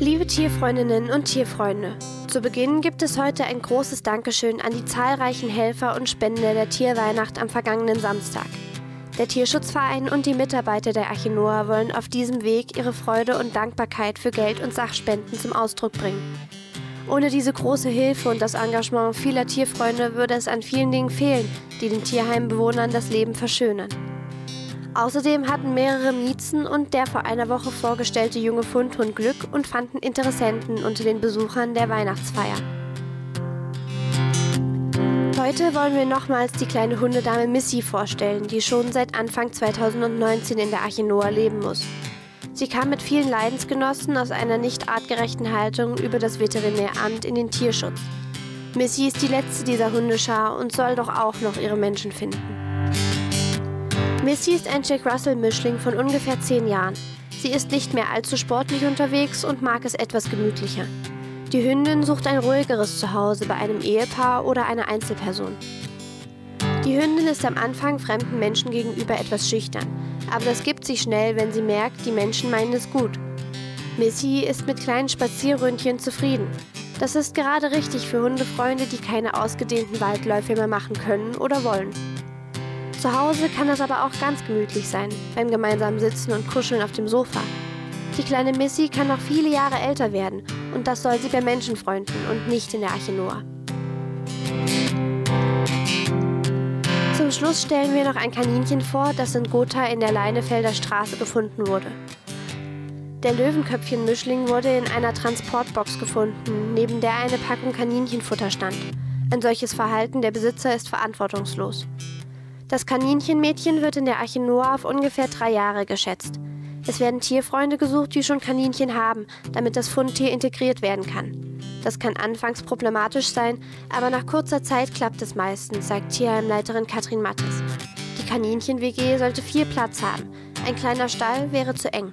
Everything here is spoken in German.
Liebe Tierfreundinnen und Tierfreunde, zu Beginn gibt es heute ein großes Dankeschön an die zahlreichen Helfer und Spender der Tierweihnacht am vergangenen Samstag. Der Tierschutzverein und die Mitarbeiter der Archinoa wollen auf diesem Weg ihre Freude und Dankbarkeit für Geld und Sachspenden zum Ausdruck bringen. Ohne diese große Hilfe und das Engagement vieler Tierfreunde würde es an vielen Dingen fehlen, die den Tierheimbewohnern das Leben verschönern. Außerdem hatten mehrere Miezen und der vor einer Woche vorgestellte junge Fundhund Glück und fanden Interessenten unter den Besuchern der Weihnachtsfeier. Heute wollen wir nochmals die kleine Hundedame Missy vorstellen, die schon seit Anfang 2019 in der Archinoa leben muss. Sie kam mit vielen Leidensgenossen aus einer nicht artgerechten Haltung über das Veterinäramt in den Tierschutz. Missy ist die letzte dieser Hundeschar und soll doch auch noch ihre Menschen finden. Missy ist ein Jack Russell-Mischling von ungefähr zehn Jahren. Sie ist nicht mehr allzu sportlich unterwegs und mag es etwas gemütlicher. Die Hündin sucht ein ruhigeres Zuhause bei einem Ehepaar oder einer Einzelperson. Die Hündin ist am Anfang fremden Menschen gegenüber etwas schüchtern, aber das gibt sich schnell, wenn sie merkt, die Menschen meinen es gut. Missy ist mit kleinen Spazierründchen zufrieden. Das ist gerade richtig für Hundefreunde, die keine ausgedehnten Waldläufe mehr machen können oder wollen. Zu Hause kann das aber auch ganz gemütlich sein, beim gemeinsamen Sitzen und Kuscheln auf dem Sofa. Die kleine Missy kann noch viele Jahre älter werden und das soll sie bei Menschenfreunden und nicht in der Arche Noah. Zum Schluss stellen wir noch ein Kaninchen vor, das in Gotha in der Leinefelder Straße gefunden wurde. Der Löwenköpfchen-Mischling wurde in einer Transportbox gefunden, neben der eine Packung Kaninchenfutter stand. Ein solches Verhalten der Besitzer ist verantwortungslos. Das Kaninchenmädchen wird in der Arche Noah auf ungefähr drei Jahre geschätzt. Es werden Tierfreunde gesucht, die schon Kaninchen haben, damit das Fundtier integriert werden kann. Das kann anfangs problematisch sein, aber nach kurzer Zeit klappt es meistens, sagt Tierheimleiterin Katrin Mattes. Die Kaninchen-WG sollte viel Platz haben. Ein kleiner Stall wäre zu eng.